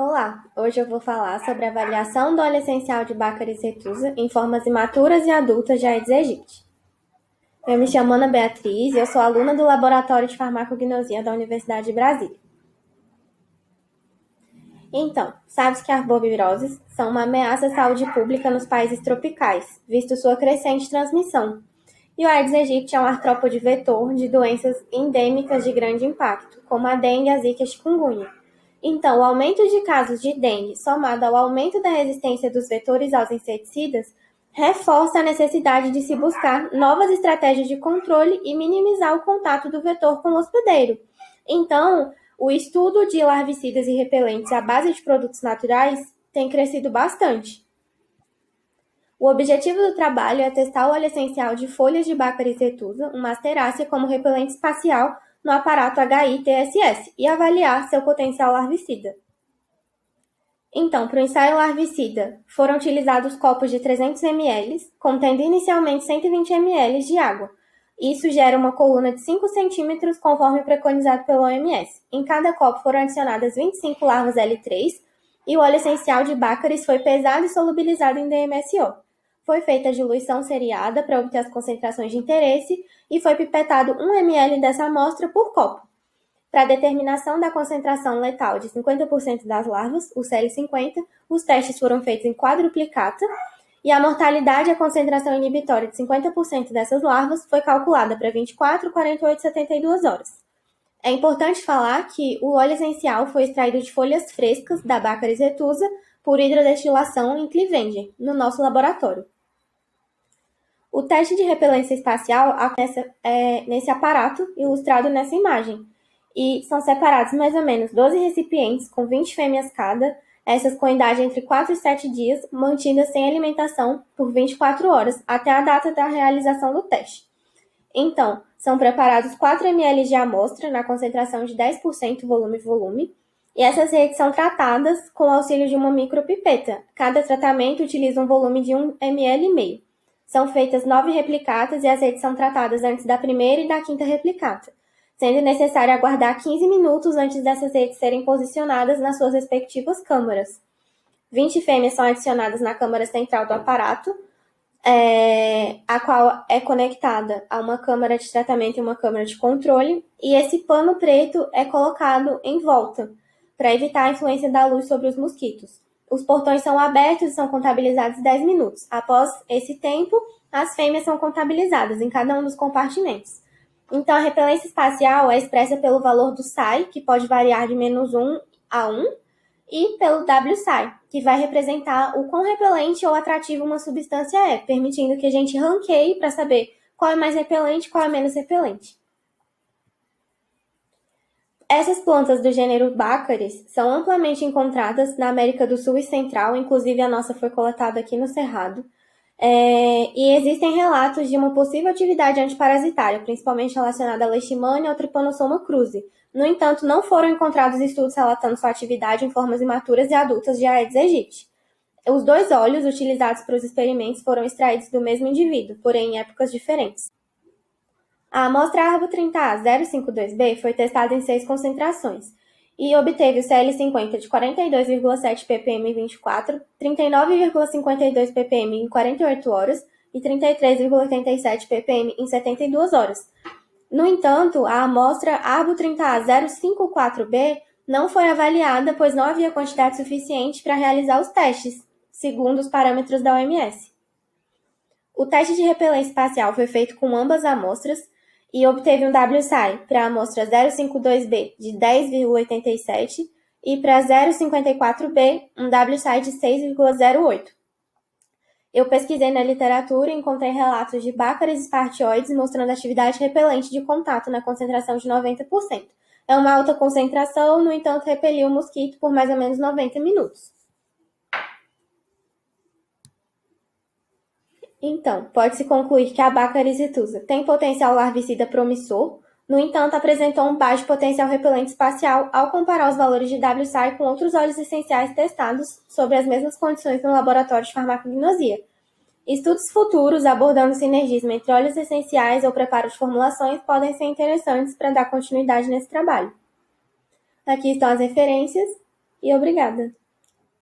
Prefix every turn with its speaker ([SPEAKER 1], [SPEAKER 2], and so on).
[SPEAKER 1] Olá, hoje eu vou falar sobre a avaliação do óleo essencial de Baccharis retusa em formas imaturas e adultas de Aedes aegypti. Eu me chamo Ana Beatriz e eu sou aluna do Laboratório de Farmacognosia da Universidade de Brasília. Então, sabes que arboviroses são uma ameaça à saúde pública nos países tropicais, visto sua crescente transmissão. E o Aedes aegypti é um artrópode vetor de doenças endêmicas de grande impacto, como a dengue, a zika e a chikungunya então, o aumento de casos de dengue, somado ao aumento da resistência dos vetores aos inseticidas, reforça a necessidade de se buscar novas estratégias de controle e minimizar o contato do vetor com o hospedeiro. Então, o estudo de larvicidas e repelentes à base de produtos naturais tem crescido bastante. O objetivo do trabalho é testar o óleo essencial de folhas de Baccharis retusa, uma asterácea, como repelente espacial no aparato HI-TSS e avaliar seu potencial larvicida. Então, para o ensaio larvicida, foram utilizados copos de 300 ml, contendo inicialmente 120 ml de água. Isso gera uma coluna de 5 centímetros, conforme preconizado pelo OMS. Em cada copo foram adicionadas 25 larvas L3 e o óleo essencial de Baccharis foi pesado e solubilizado em DMSO. Foi feita a diluição seriada para obter as concentrações de interesse e foi pipetado 1 ml dessa amostra por copo. Para a determinação da concentração letal de 50% das larvas, o CL50, os testes foram feitos em quadruplicata e a mortalidade e a concentração inibitória de 50% dessas larvas foi calculada para 24, 48 e 72 horas. É importante falar que o óleo essencial foi extraído de folhas frescas da Baccharis retusa por hidrodestilação em Clivenger, no nosso laboratório. O teste de repelência espacial acontece é, nesse aparato ilustrado nessa imagem. E são separados mais ou menos 12 recipientes com 20 fêmeas cada, essas com idade entre 4 e 7 dias, mantidas sem alimentação por 24 horas até a data da realização do teste. Então, são preparados 4 ml de amostra na concentração de 10% volume-volume, e essas redes são tratadas com o auxílio de uma micropipeta. Cada tratamento utiliza um volume de 1 ml e meio. São feitas nove replicatas e as redes são tratadas antes da primeira e da quinta replicata, sendo necessário aguardar 15 minutos antes dessas redes serem posicionadas nas suas respectivas câmaras. 20 fêmeas são adicionadas na câmara central do aparato, é, a qual é conectada a uma câmara de tratamento e uma câmara de controle, e esse pano preto é colocado em volta, para evitar a influência da luz sobre os mosquitos. Os portões são abertos e são contabilizados 10 minutos. Após esse tempo, as fêmeas são contabilizadas em cada um dos compartimentos. Então, a repelência espacial é expressa pelo valor do SAI, que pode variar de menos 1 a 1, e pelo WSAI, que vai representar o quão repelente ou atrativo uma substância é, permitindo que a gente ranqueie para saber qual é mais repelente e qual é menos repelente. Essas plantas do gênero Baccharis são amplamente encontradas na América do Sul e Central, inclusive a nossa foi coletada aqui no Cerrado. É, e existem relatos de uma possível atividade antiparasitária, principalmente relacionada à leishmania ou Trypanosoma cruzi. No entanto, não foram encontrados estudos relatando sua atividade em formas imaturas e adultas de Aedes aegypti. Os dois óleos utilizados para os experimentos foram extraídos do mesmo indivíduo, porém em épocas diferentes. A amostra Arbo 30A 052B foi testada em seis concentrações e obteve o CL50 de 42,7 ppm em 24, 39,52 ppm em 48 horas e 33,87 ppm em 72 horas. No entanto, a amostra Arbo 30A 054B não foi avaliada, pois não havia quantidade suficiente para realizar os testes, segundo os parâmetros da OMS. O teste de repelência espacial foi feito com ambas amostras, e obteve um WSI para a amostra 052B de 10,87 e para 054B um WSI de 6,08. Eu pesquisei na literatura e encontrei relatos de bácaras espartioides mostrando atividade repelente de contato na concentração de 90%. É uma alta concentração, no entanto, repeliu o mosquito por mais ou menos 90 minutos. Então, pode-se concluir que a Baccharis retusa tem potencial larvicida promissor, no entanto, apresentou um baixo potencial repelente espacial ao comparar os valores de WSI com outros óleos essenciais testados sobre as mesmas condições no laboratório de farmacognosia. Estudos futuros abordando sinergismo entre óleos essenciais ou preparo de formulações podem ser interessantes para dar continuidade nesse trabalho. Aqui estão as referências e obrigada.